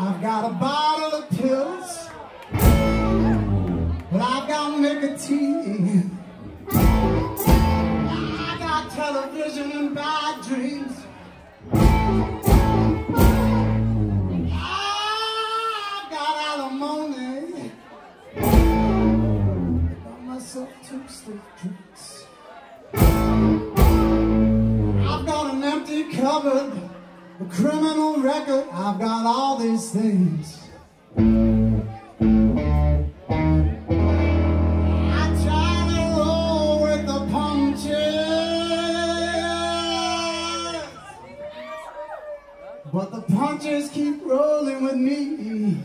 I've got a bottle of pills, but I've got nicotine. I got television and bad dreams. I got alimony. I got myself two stiff drinks. I've got an empty cupboard criminal record, I've got all these things. But the punches keep rolling with me.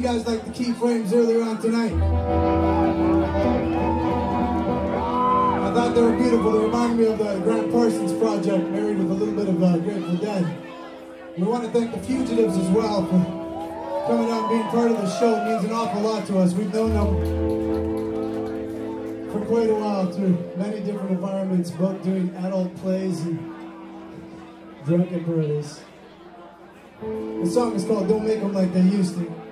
you guys like the keyframes earlier on tonight. I thought they were beautiful. They remind me of the Grant Parsons project, married with a little bit of uh, Grateful Dead. We want to thank the Fugitives as well for coming out and being part of the show. It means an awful lot to us. We've known them for quite a while through many different environments, both doing adult plays and drunken parties. The song is called Don't Make Them Like They Used To.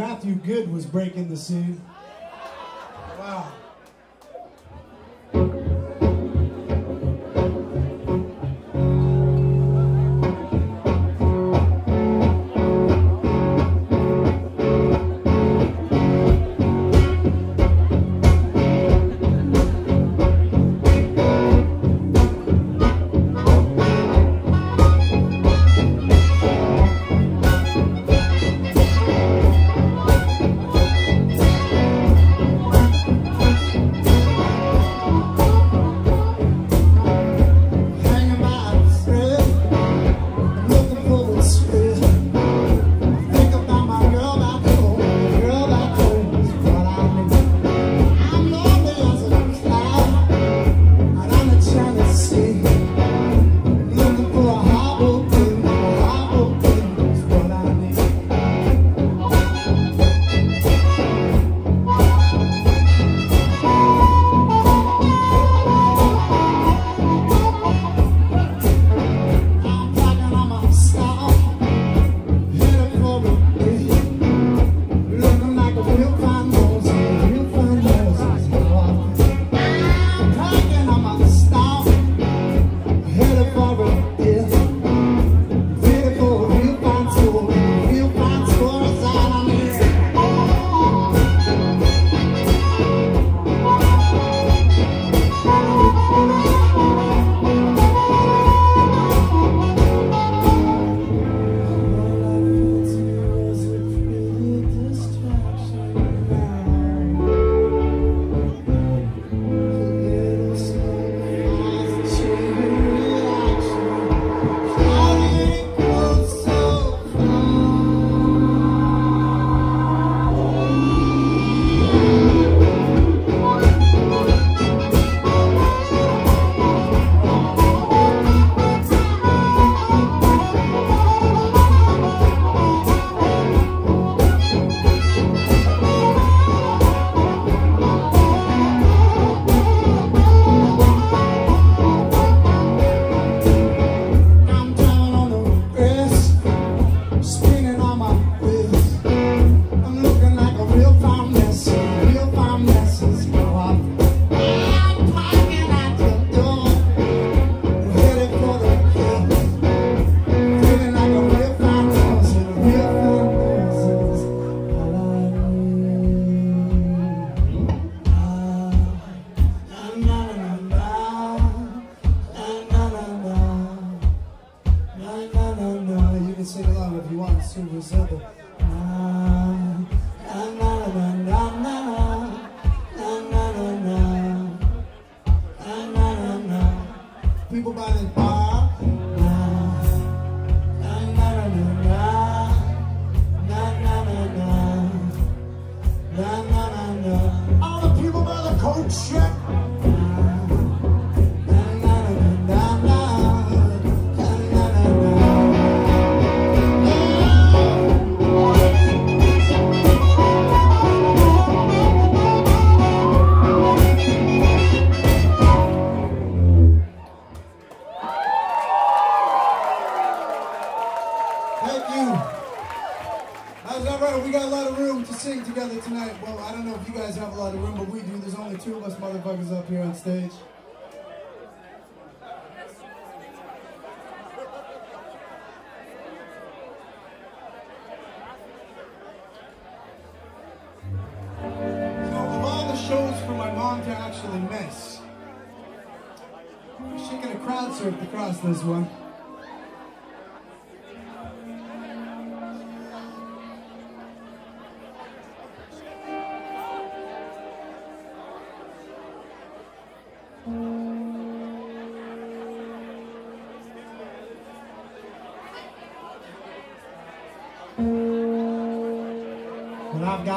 Matthew Good was breaking the scene.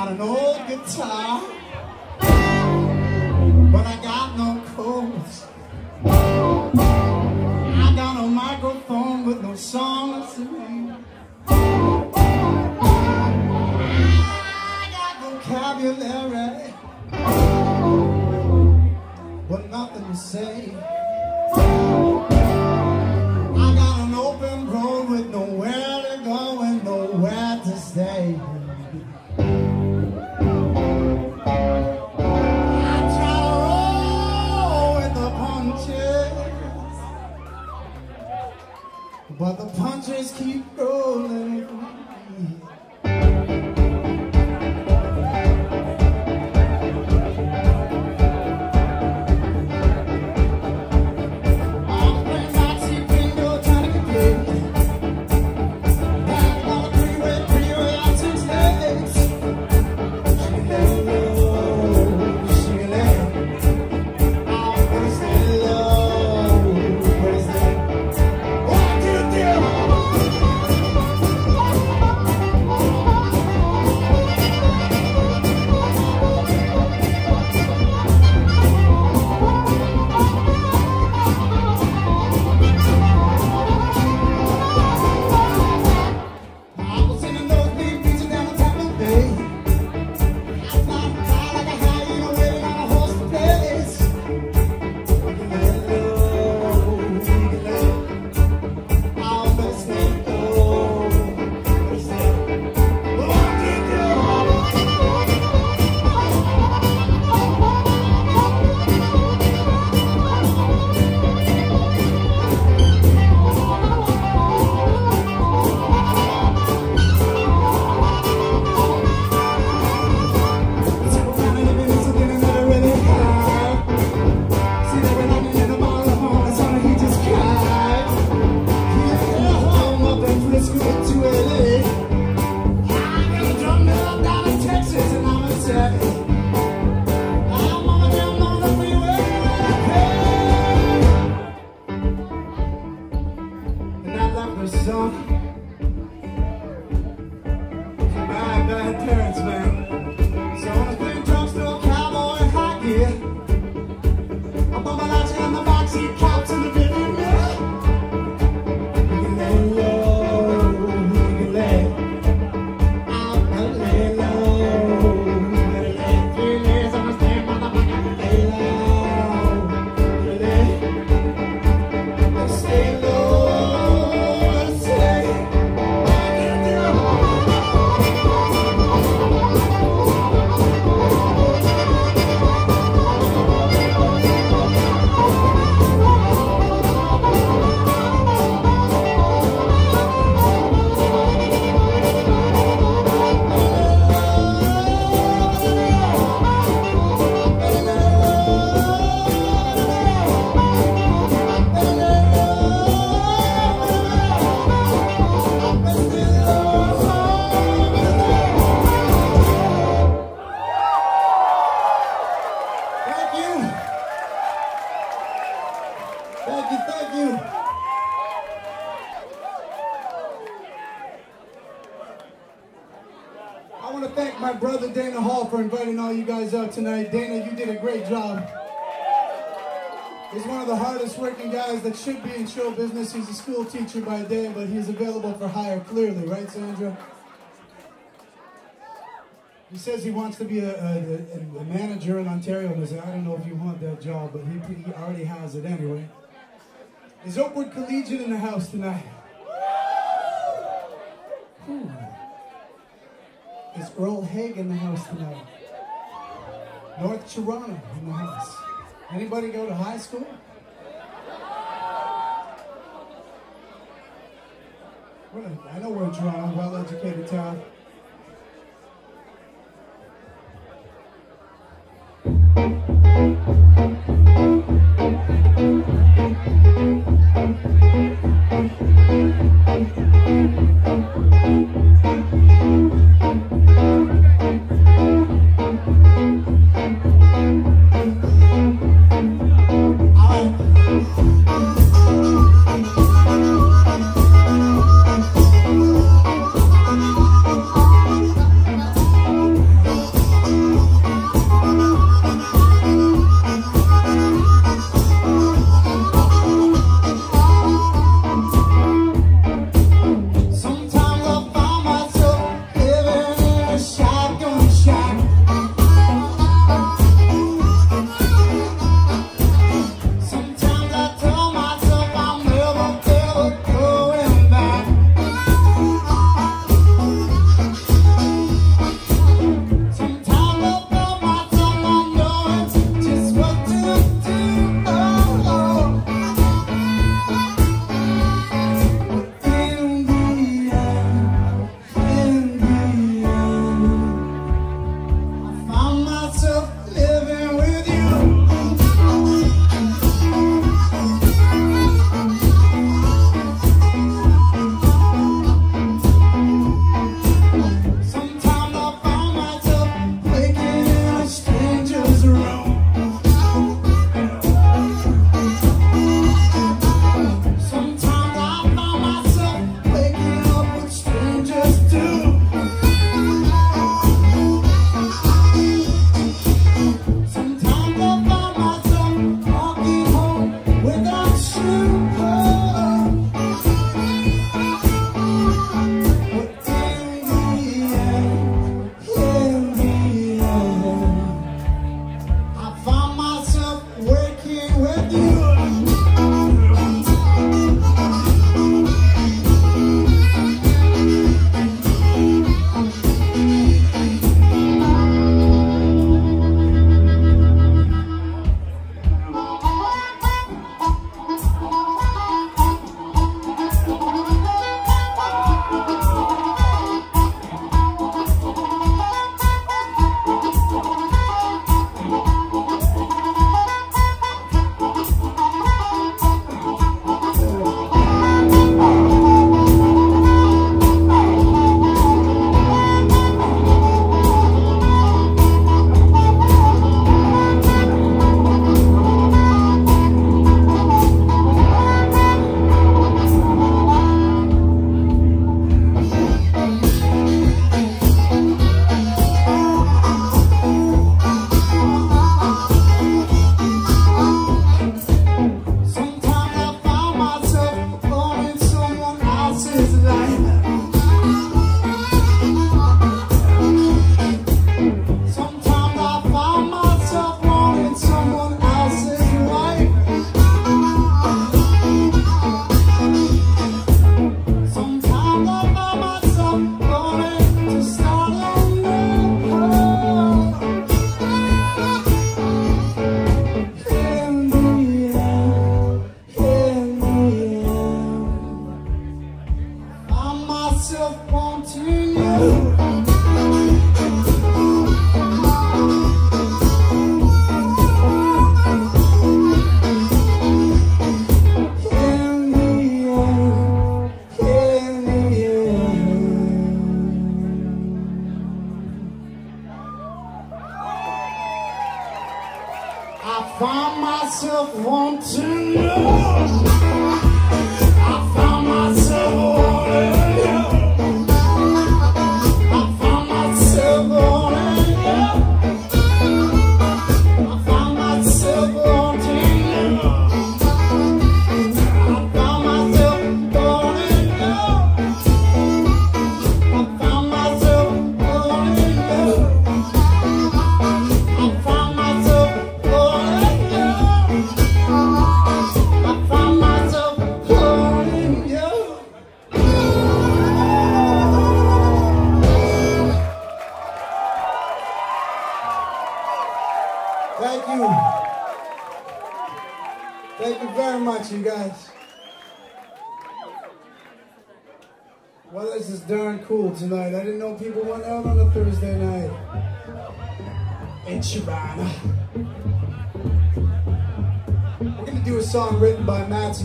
got an old guitar. You guys out tonight. Dana, you did a great job. He's one of the hardest working guys that should be in show business. He's a school teacher by day, but he's available for hire clearly, right, Sandra? He says he wants to be a, a, a- a manager in Ontario. And I said, I don't know if you want that job, but he, he already has it anyway. Is Oakwood Collegiate in the house tonight? Whew. Is Earl Haig in the house tonight? North Toronto in the house. Anybody go to high school? I know we're in Toronto, well-educated town. All right. find myself wanting more.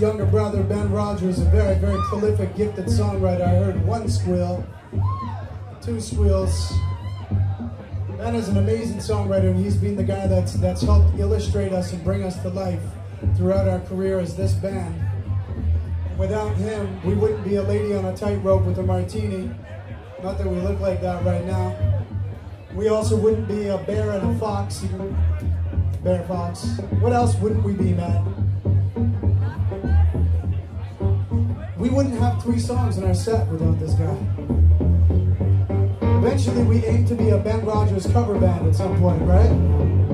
Younger brother, Ben Rogers, a very, very prolific, gifted songwriter. I heard one squeal, two squeals. Ben is an amazing songwriter, and he's been the guy that's, that's helped illustrate us and bring us to life throughout our career as this band. Without him, we wouldn't be a lady on a tightrope with a martini. Not that we look like that right now. We also wouldn't be a bear and a fox. Bear fox. What else wouldn't we be, Matt? we wouldn't have three songs in our set without this guy. Eventually, we aim to be a Ben Rogers cover band at some point, right?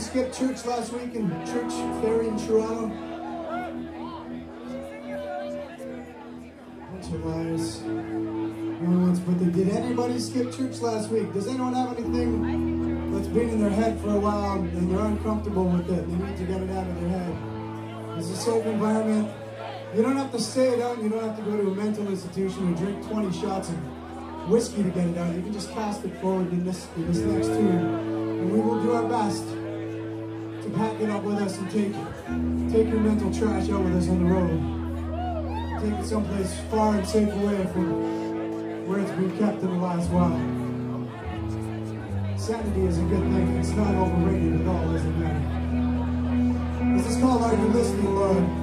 Anyone skip church last week in Church Ferry in Toronto? Bunch of. No one's, but did anybody skip church last week? Does anyone have anything that's been in their head for a while and they're uncomfortable with it? They need to get it out of their head. It's a safe environment. You don't have to stay it out. You don't have to go to a mental institution and drink 20 shots of whiskey to get it out. You can just cast it forward in this, in this next tune. And we will do our best pack it up with us and take it. Take your mental trash out with us on the road. Take it someplace far and safe away from where it's been kept in the last while. Sanity is a good thing. It's not overrated at all, doesn't matter. This is called Are You Listening, Lord?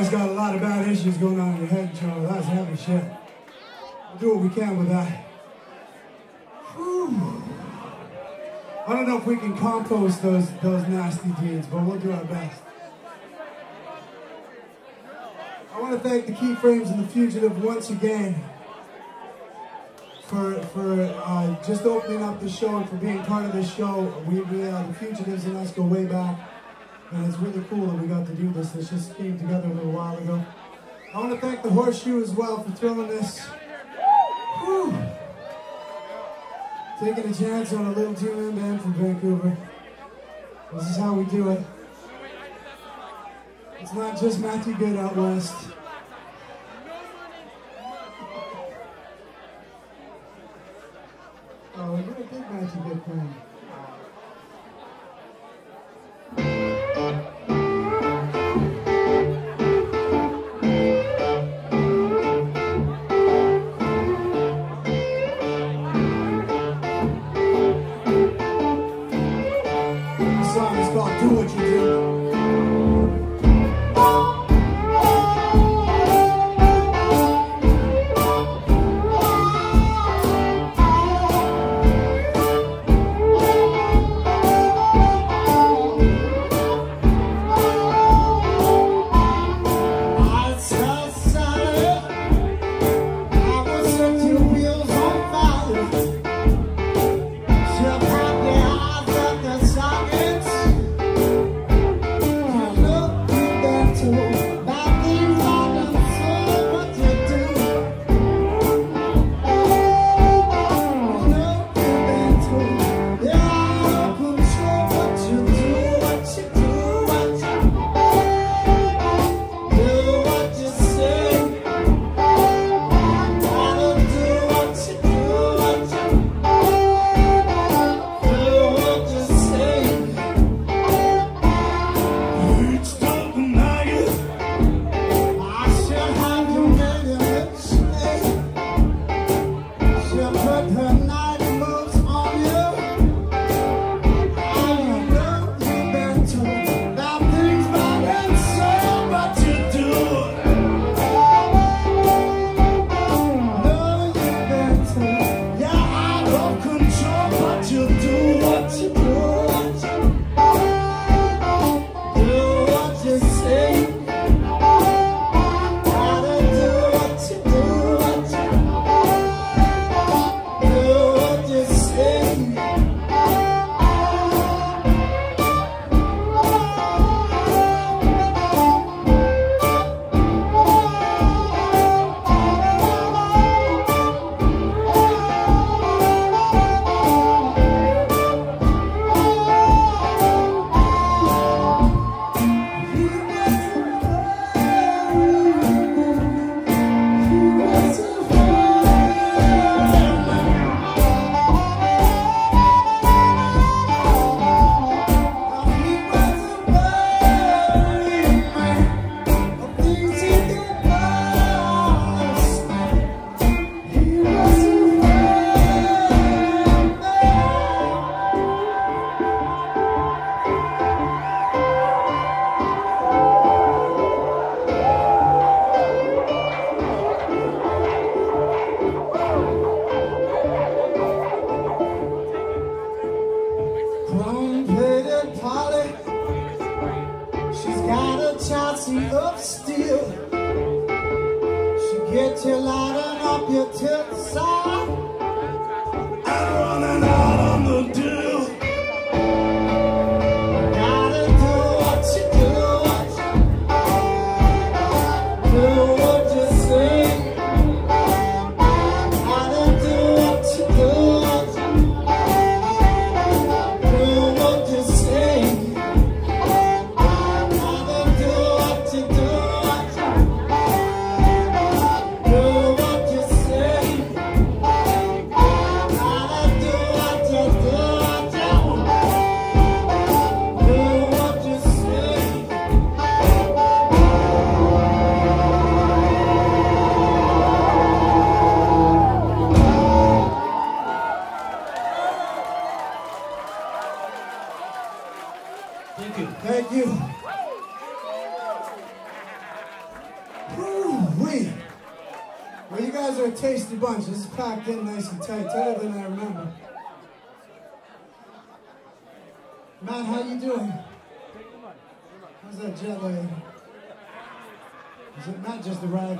Guys got a lot of bad issues going on in your head, Joe. That's heavy shit. We'll do what we can with that. Whew. I don't know if we can compost those those nasty deeds, but we'll do our best. I want to thank the Keyframes and the Fugitive once again for for uh, just opening up the show and for being part of this show. We, we uh, the Fugitives and us go way back, and it's really cool that we got to do this. This just came together a little while ago. I want to thank the Horseshoe as well for throwing this. Taking a chance on a little two-man band from Vancouver. This is how we do it. It's not just Matthew Good out west. Oh, you're a big Matthew Good fan. Thank you.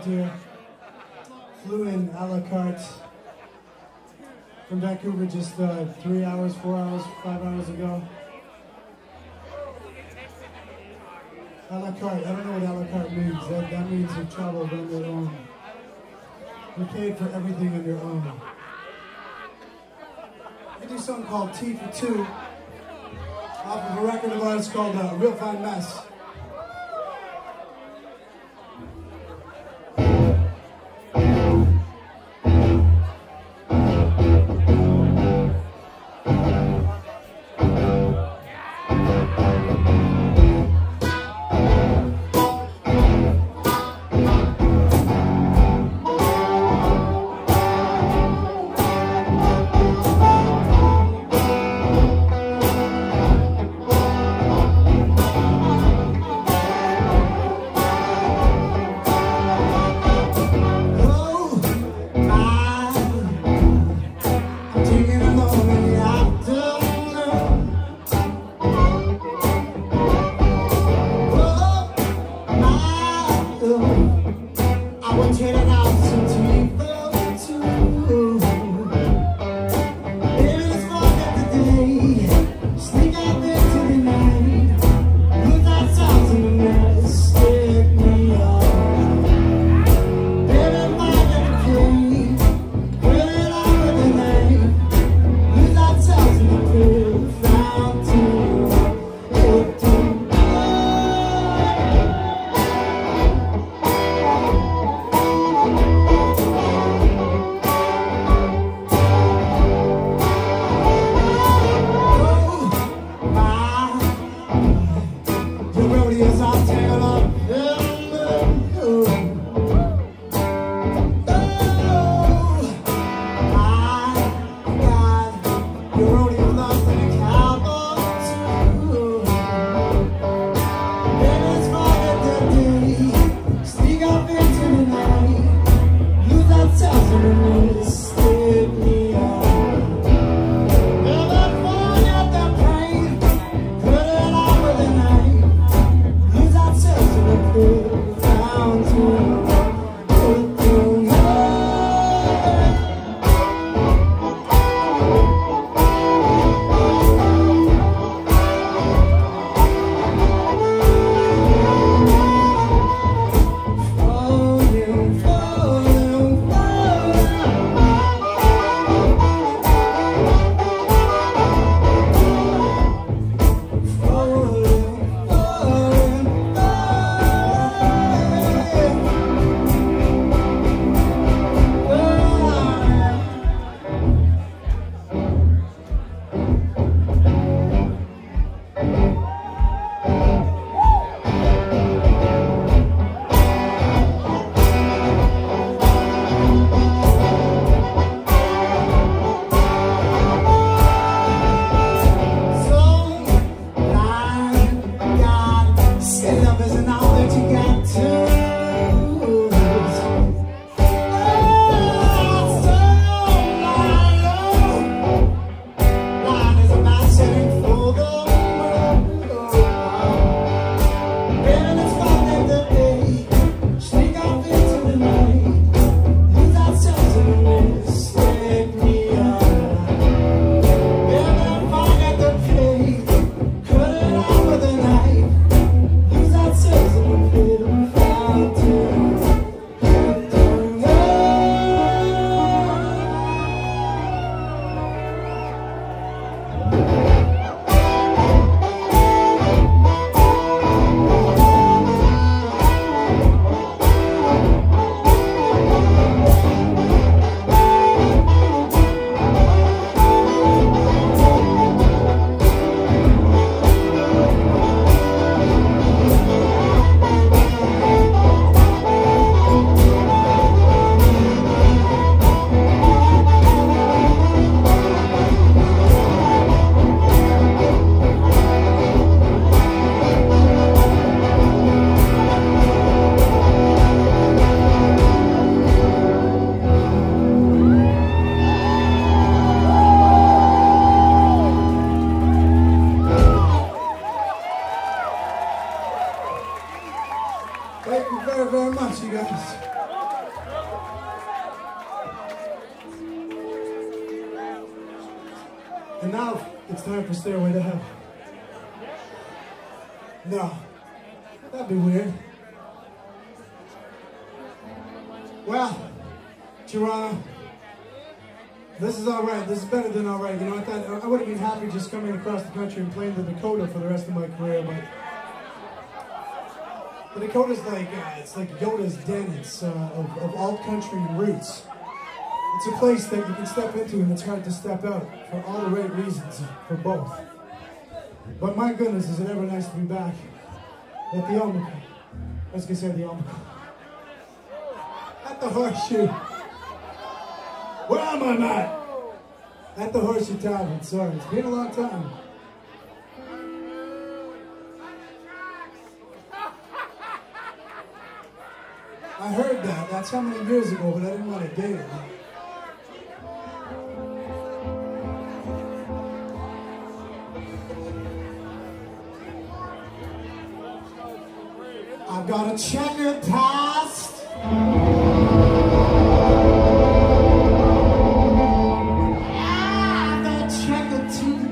Here? Flew in a la carte from Vancouver just uh, three hours, four hours, five hours ago. A la carte. I don't know what a la carte means. That, that means you traveled on your own. You paid for everything on your own. I do something called Tea for Two off of a record of ours called uh, Real Fine Mess. Nobody else I'll. Yeah. It's like Yoda's den. It's uh, of, of all country roots. It's a place that you can step into and it's hard to step out for all the right reasons for both. But my goodness, is it ever nice to be back at the Omicron. I was gonna say the Omicron. At the horseshoe. Where am I, Matt? At the horseshoe tavern. Sorry, it's been a long time. I heard that. That's how many years ago, but I didn't want to date it. I've got a checkered past. I've got checkered teeth.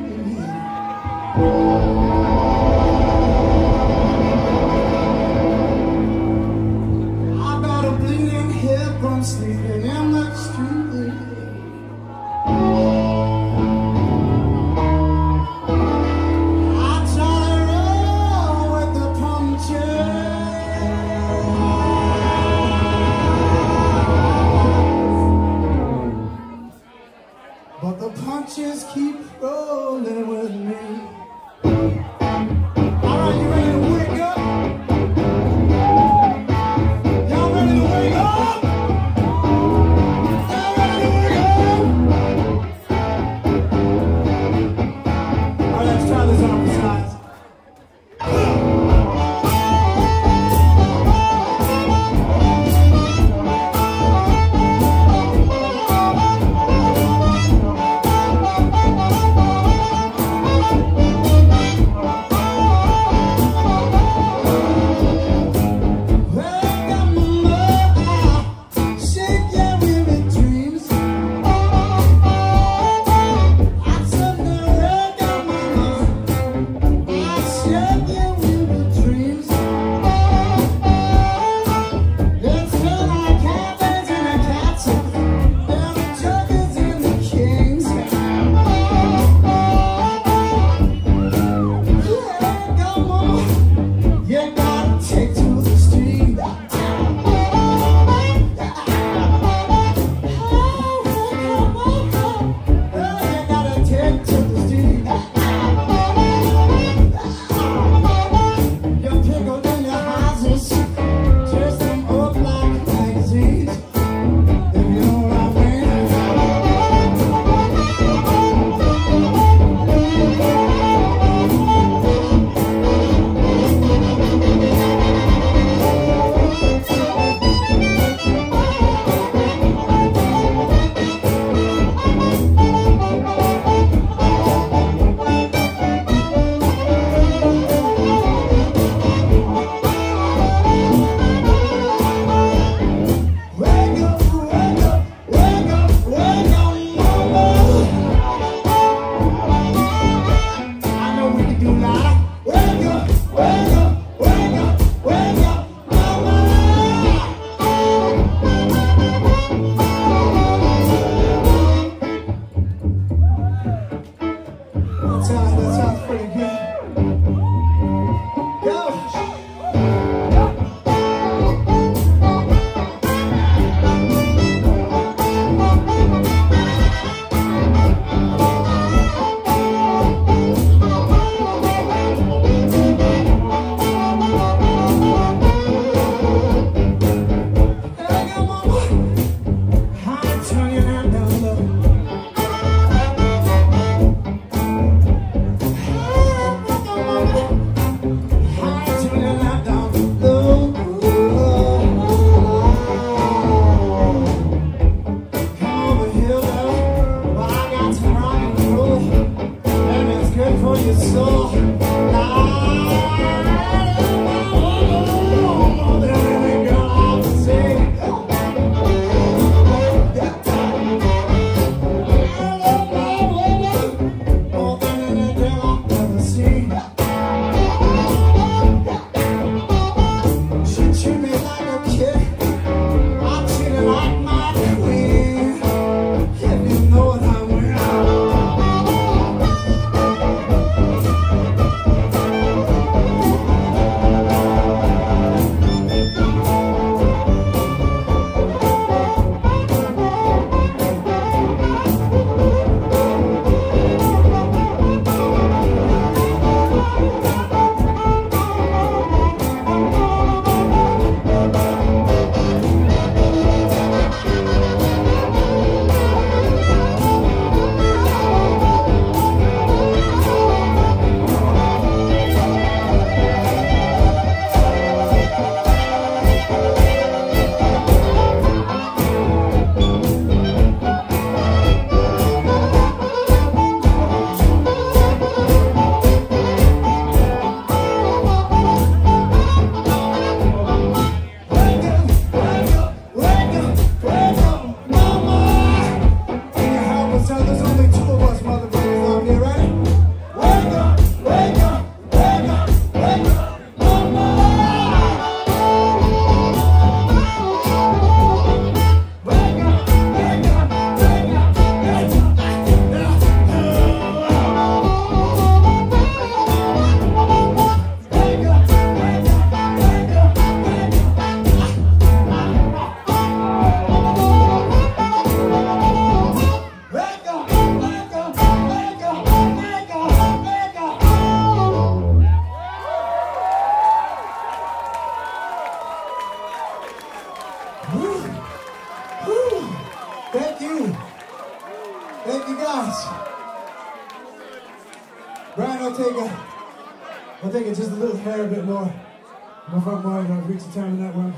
The time that one.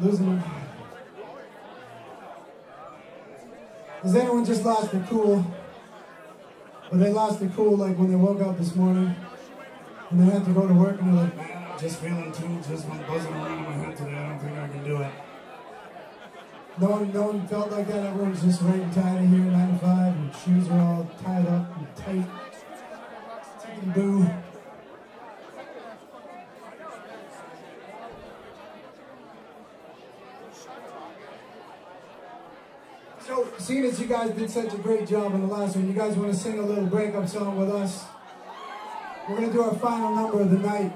Losing them. Has anyone just lost their cool? Or they lost their cool like when they woke up this morning and they had to go to work and they're like, man, I'm just feeling too, just one buzzing around in my head today. I don't think I can do it. No one, no one felt like that. Everyone's just right and tired of here, nine to five, and shoes are all tied up and tight. Boo. So, seeing as you guys did such a great job on the last one, you guys want to sing a little breakup song with us? We're going to do our final number of the night.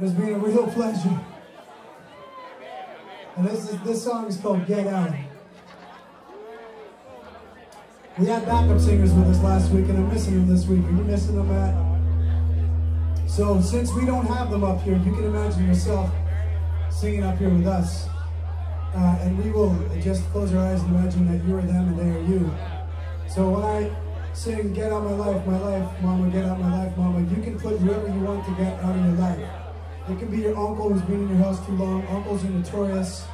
It's been a real pleasure. And this is this song is called Get Out. We had backup singers with us last week, and I'm missing them this week. Are you missing them, Matt? So since we don't have them up here, you can imagine yourself singing up here with us. Uh, and we will just close our eyes and imagine that you are them and they are you. So when I sing Get Out My Life, My Life, Mama, Get Out My Life, Mama, you can put whoever you want to get out of your life. It can be your uncle who's been in your house too long. Uncles are notorious.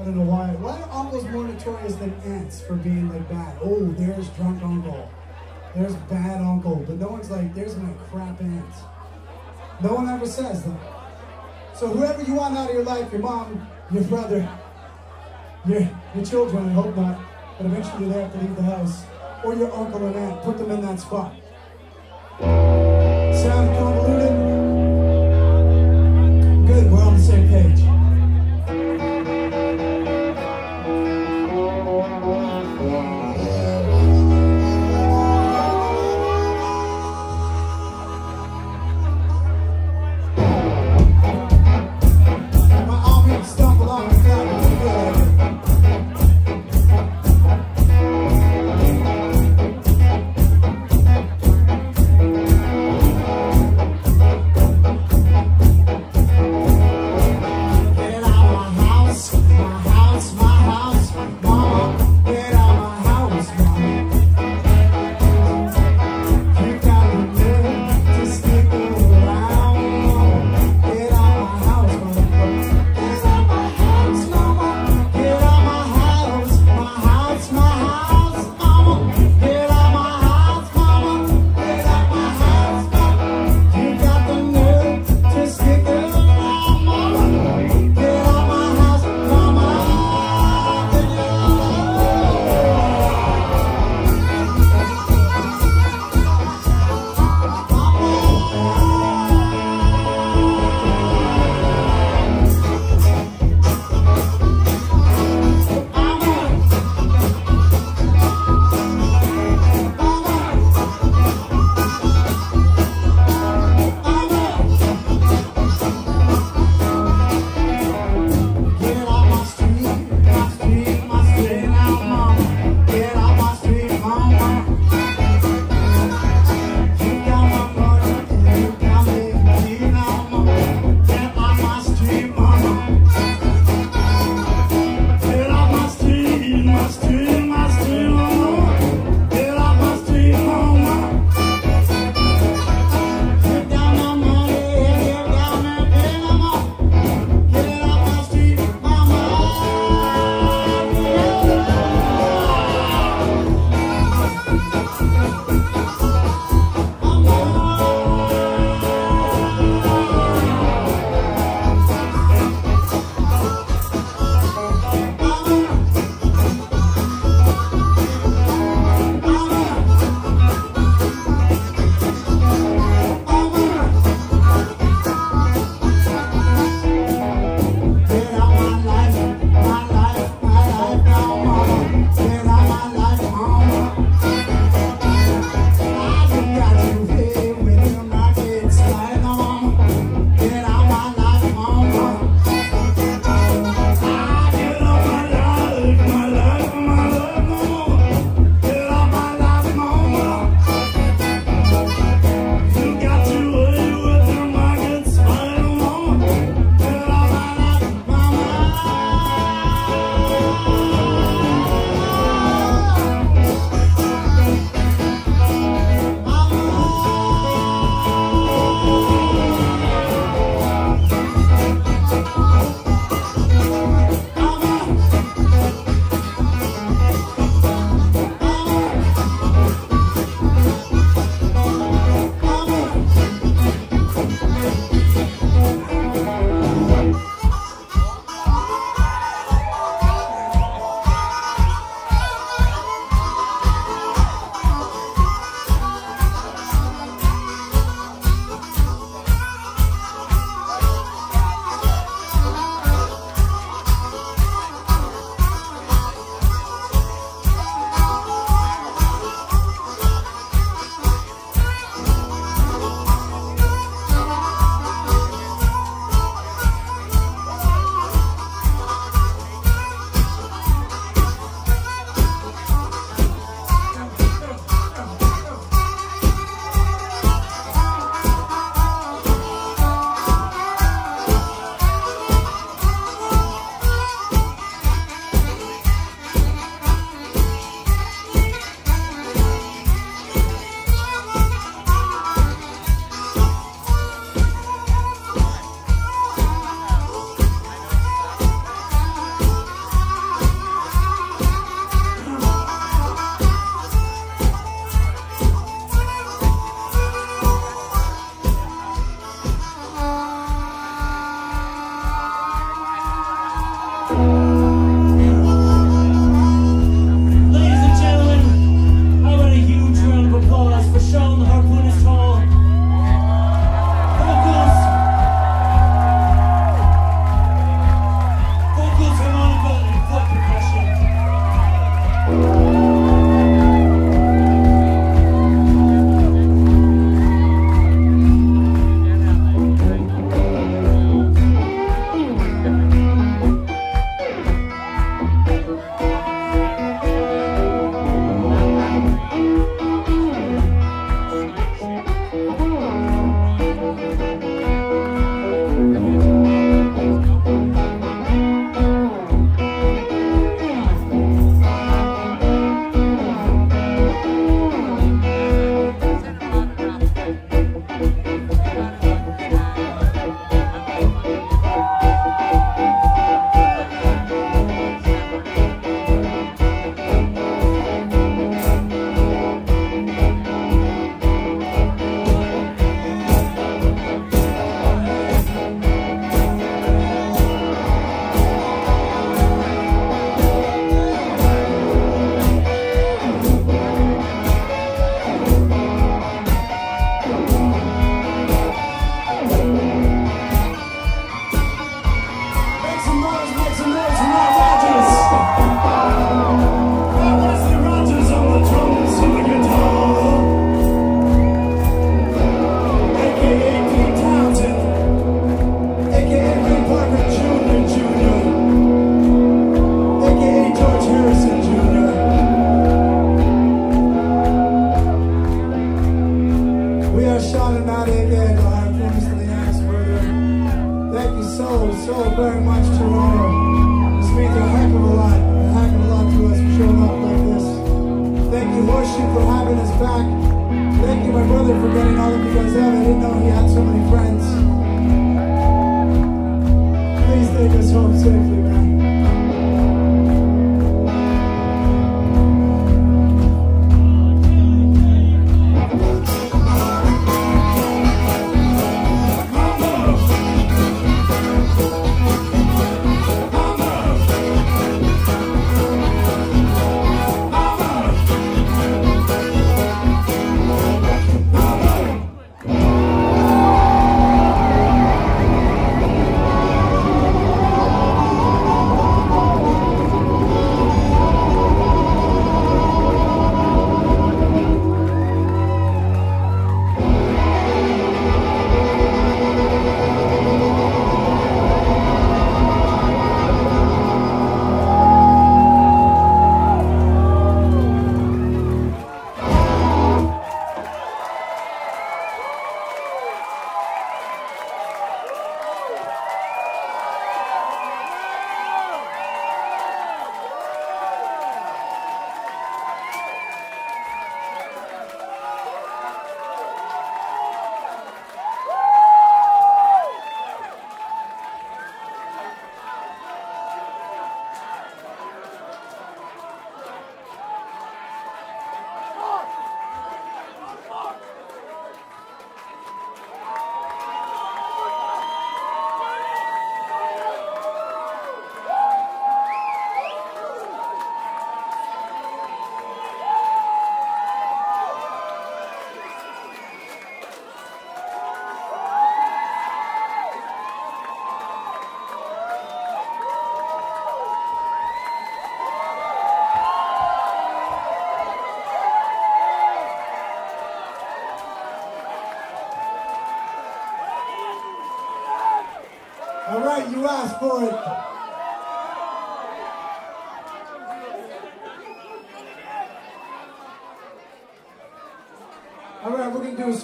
I don't know why. Why are uncles more notorious than aunts for being like bad? Oh, there's drunk uncle. There's bad uncle. But no one's like, there's my crap aunt. No one ever says that. So whoever you want out of your life, your mom, your brother, your, your children, I hope not, but eventually they have to leave the house, or your uncle and aunt, put them in that spot. Sound convoluted?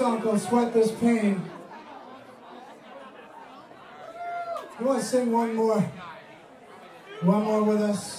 song called Sweat This Pain. You want to sing one more? One more with us?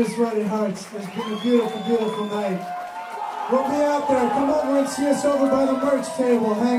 Of sweaty hearts, it's been a beautiful, beautiful night. We'll be out there. Come over and see us over by the merch table. Hang